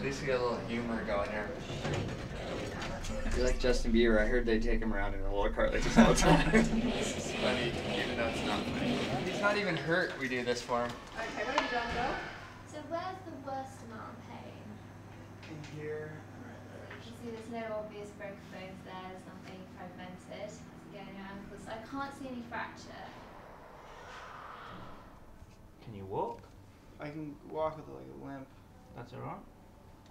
At least we got a little humor going here. You're like Justin Bieber. I heard they take him around in a little cart like this all the time. It's funny, even though it's not funny. He's not even hurt. We do this for him. Okay, where did John go? So where's the worst amount of pain? In here. You see there's no obvious broken bones there, there's nothing fragmented. Again, your ankles. I can't see any fracture. Can you walk? I can walk with like a limp. That's alright.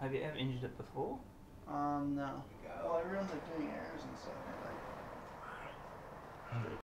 Have you ever injured it before? Um, no. Well, everyone's like doing errors and stuff. and, like,